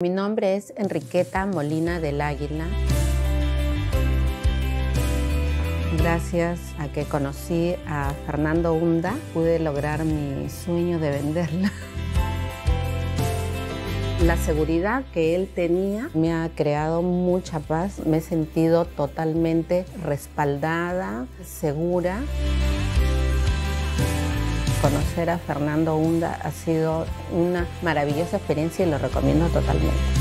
Mi nombre es Enriqueta Molina del Águila. Gracias a que conocí a Fernando Hunda, pude lograr mi sueño de venderla. La seguridad que él tenía me ha creado mucha paz, me he sentido totalmente respaldada, segura. Conocer a Fernando Hunda ha sido una maravillosa experiencia y lo recomiendo totalmente.